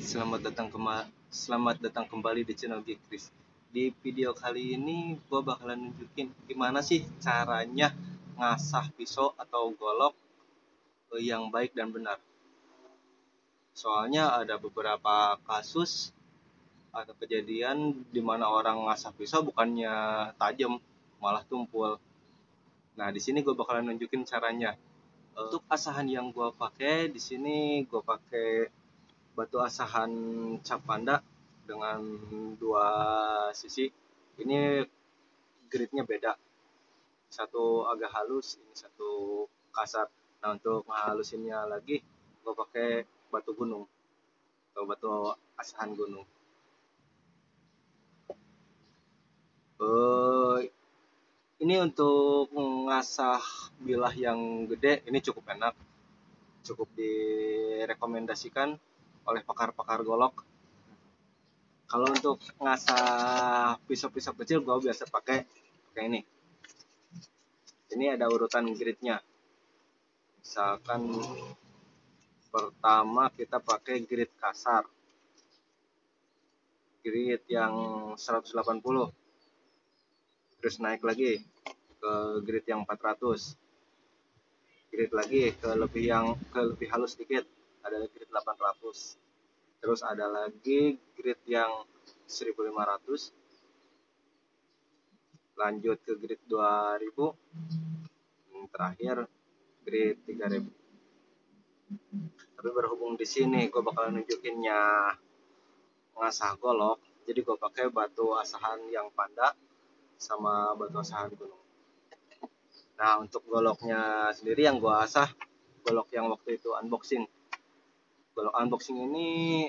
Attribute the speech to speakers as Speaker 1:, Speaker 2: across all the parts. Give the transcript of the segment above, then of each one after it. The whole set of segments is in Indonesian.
Speaker 1: Selamat datang kema Selamat datang kembali di channel Geek Chris. Di video kali ini gue bakalan nunjukin gimana sih caranya ngasah pisau atau golok eh, yang baik dan benar. Soalnya ada beberapa kasus ada kejadian di mana orang ngasah pisau bukannya tajam, malah tumpul. Nah, di sini gue bakalan nunjukin caranya untuk asahan yang gua pakai di sini gua pakai batu asahan cap panda dengan dua sisi. Ini gridnya beda. Satu agak halus ini satu kasar. Nah untuk halusinnya lagi gua pakai batu gunung atau batu asahan gunung. Uh, ini untuk mengasah bilah yang gede ini cukup enak cukup direkomendasikan oleh pakar-pakar golok. Kalau untuk ngasah pisau-pisau kecil gue biasa pakai kayak ini. Ini ada urutan gridnya. Misalkan pertama kita pakai grid kasar. Grid yang 180 terus naik lagi ke grid yang 400 grid lagi ke lebih yang ke lebih halus sedikit ada grid 800 terus ada lagi grid yang 1500 lanjut ke grid 2000 terakhir grid 3000 tapi berhubung di sini gue bakal nunjukinnya. Ngasah golok jadi gue pakai batu asahan yang panda sama batu asahan gunung. Nah untuk goloknya sendiri yang gua asah golok yang waktu itu unboxing. Golok unboxing ini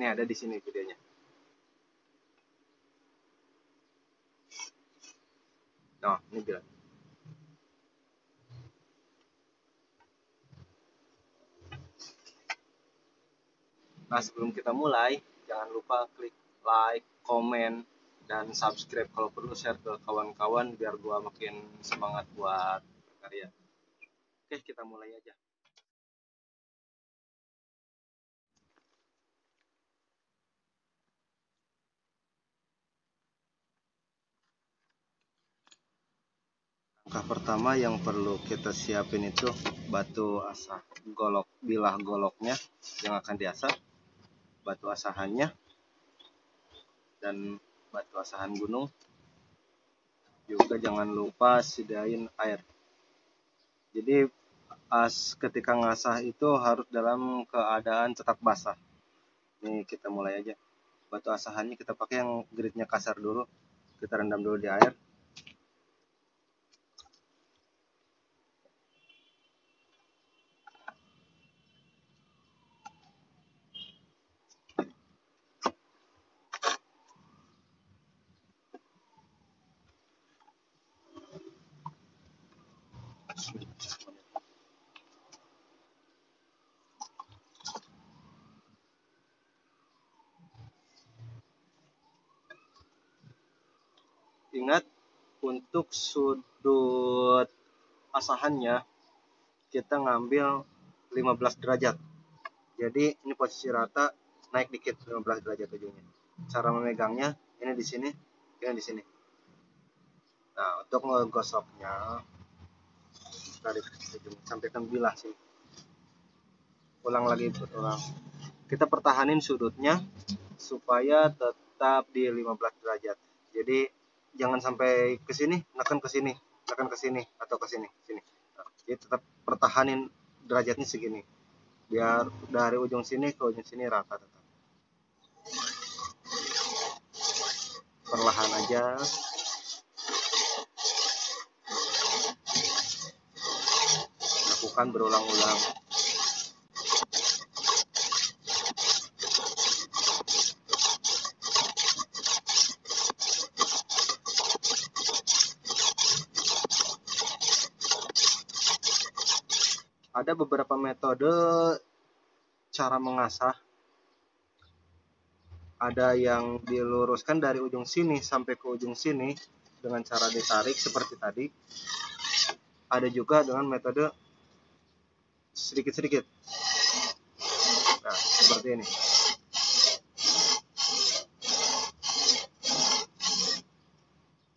Speaker 1: ini ada di sini videonya. Nah ini bilang. Nah sebelum kita mulai jangan lupa klik like, comment, dan subscribe kalau perlu share ke kawan-kawan biar gua makin semangat buat berkarya. Oke, kita mulai aja. Langkah pertama yang perlu kita siapin itu batu asah golok bilah goloknya yang akan diasah, batu asahannya, dan batu asahan gunung. Juga jangan lupa sediain air. Jadi as ketika ngasah itu harus dalam keadaan tetap basah. Ini kita mulai aja. Batu asahannya kita pakai yang gridnya kasar dulu. Kita rendam dulu di air ingat untuk sudut asahannya kita ngambil 15 derajat. Jadi ini posisi rata naik dikit 15 derajat ujungnya. Cara memegangnya ini di sini ini di sini. Nah untuk ngegosoknya tarik ujung sampai ke bilah sih. Ulang lagi ulang. Kita pertahanin sudutnya supaya tetap di 15 derajat. Jadi jangan sampai ke sini neken ke sini neken ke sini atau ke sini sini. Jadi tetap pertahanin derajatnya segini. Biar dari ujung sini ke ujung sini rata tetap. Perlahan aja lakukan berulang-ulang. Ada beberapa metode cara mengasah. Ada yang diluruskan dari ujung sini sampai ke ujung sini dengan cara ditarik seperti tadi. Ada juga dengan metode sedikit-sedikit. Nah seperti ini.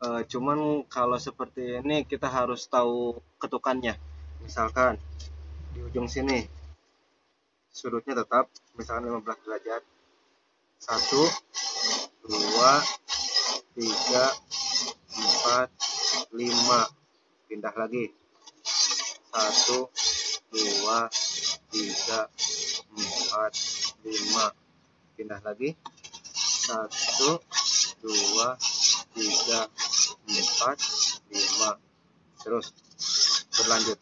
Speaker 1: E, cuman kalau seperti ini kita harus tahu ketukannya. Misalkan di ujung sini sudutnya tetap misalkan 15 derajat. 1 2 3 4 5 pindah lagi. 1 2 3 4 5 pindah lagi. 1 2 3 4 5 terus berlanjut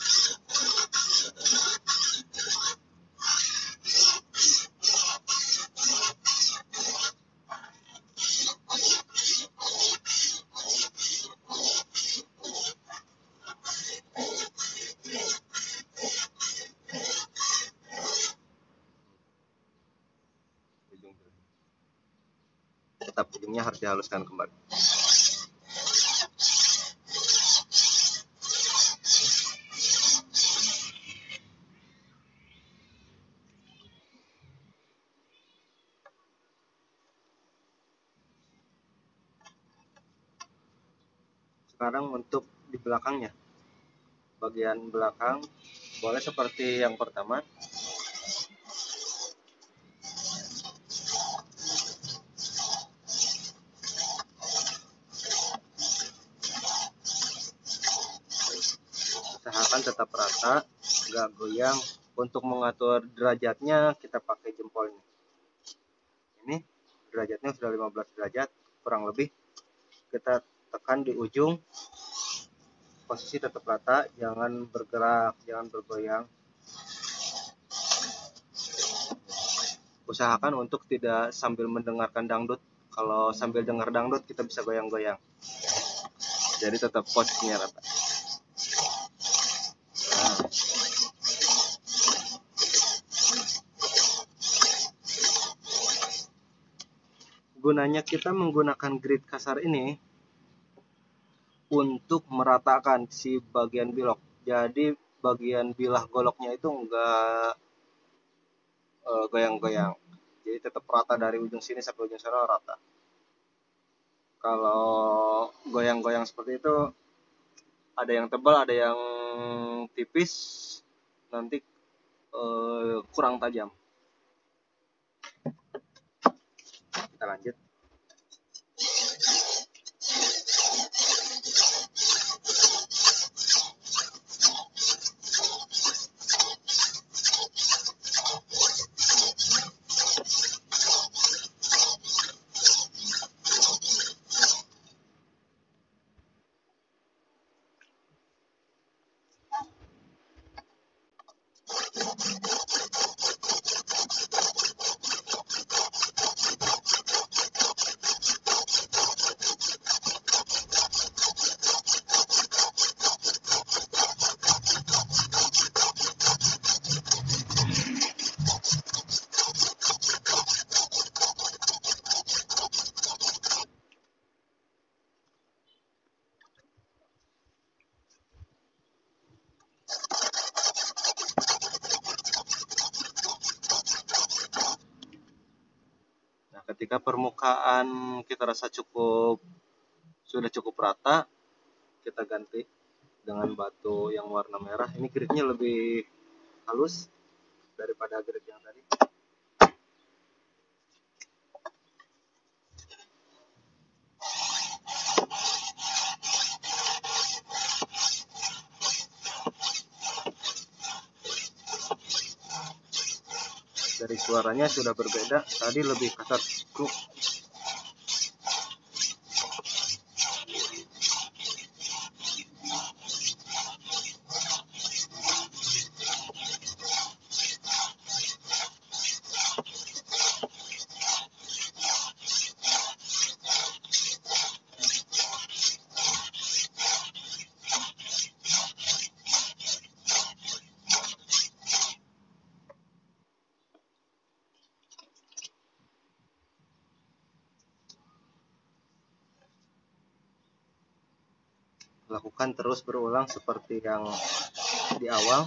Speaker 1: ujungnya harus dihaluskan kembali. Sekarang untuk di belakangnya. Bagian belakang boleh seperti yang pertama nggak goyang untuk mengatur derajatnya kita pakai jempolnya ini. Derajatnya sudah 15 derajat kurang lebih. Kita tekan di ujung. Posisi tetap rata jangan bergerak jangan bergoyang. Usahakan untuk tidak sambil mendengarkan dangdut. Kalau sambil dengar dangdut kita bisa goyang-goyang. Jadi tetap posisinya rata gunanya kita menggunakan grid kasar ini untuk meratakan si bagian bilok. Jadi bagian bilah goloknya itu enggak uh, goyang-goyang. Jadi tetap rata dari ujung sini sampai ujung sana rata. Kalau goyang-goyang seperti itu ada yang tebal, ada yang tipis, nanti uh, kurang tajam. Kita lanjut. Ketika permukaan kita rasa cukup sudah cukup rata kita ganti dengan batu yang warna merah. Ini gridnya lebih halus daripada grid yang tadi dari suaranya sudah berbeda. Tadi lebih kasar kruk lakukan terus berulang seperti yang di awal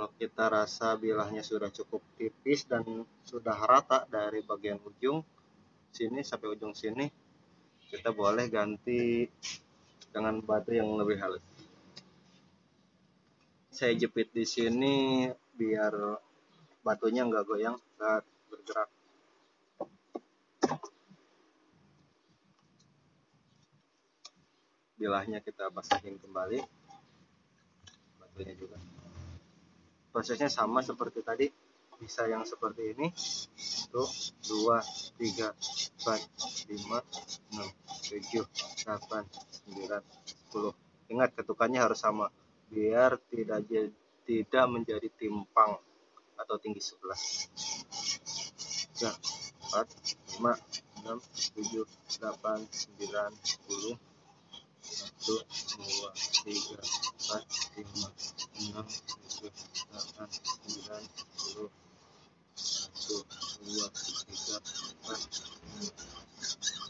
Speaker 1: kalau kita rasa bilahnya sudah cukup tipis dan sudah rata dari bagian ujung sini sampai ujung sini kita boleh ganti dengan batu yang lebih halus. Saya jepit di sini biar batunya nggak goyang nggak bergerak. Bilahnya kita basahin kembali batunya juga prosesnya sama seperti tadi. Bisa yang seperti ini. Tuh dua tiga empat lima enam tujuh delapan sembilan sepuluh. Ingat ketukannya harus sama. Biar tidak tidak menjadi timpang atau tinggi sebelah. Empat lima enam tujuh delapan sembilan sepuluh satu dua tiga empat lima enam tujuh delapan sembilan sepuluh satu dua tiga empat kita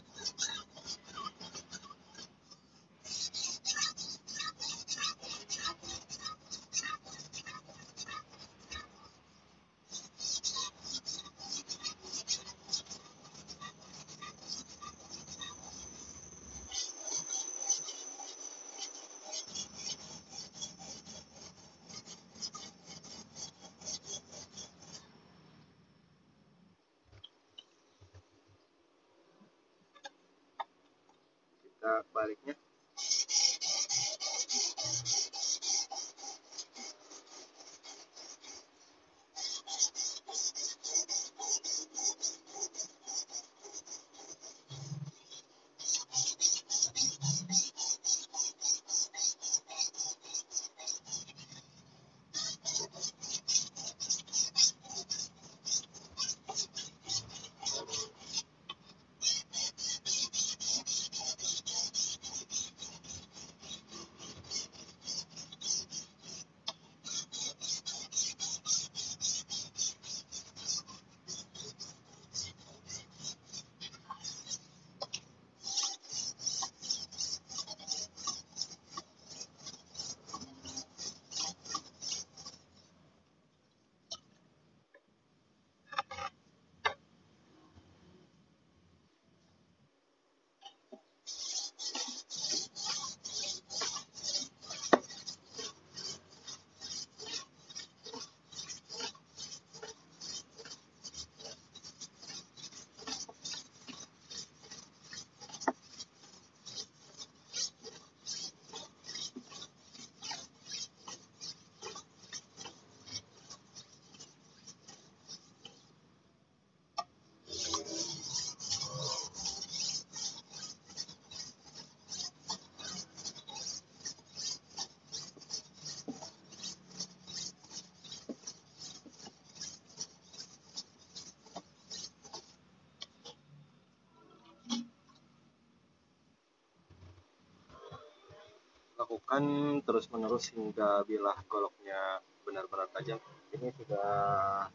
Speaker 1: lakukan terus menerus hingga bilah goloknya benar-benar tajam. Ini sudah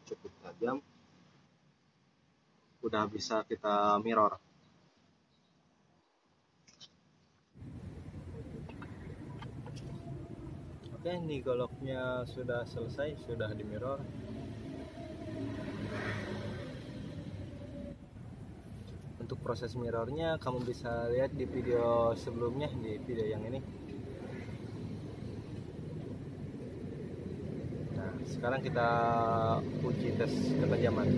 Speaker 1: cukup tajam. Udah bisa kita mirror. Oke ini goloknya sudah selesai sudah di mirror. Untuk proses mirrornya kamu bisa lihat di video sebelumnya di video yang ini nah sekarang kita uji tes ketajaman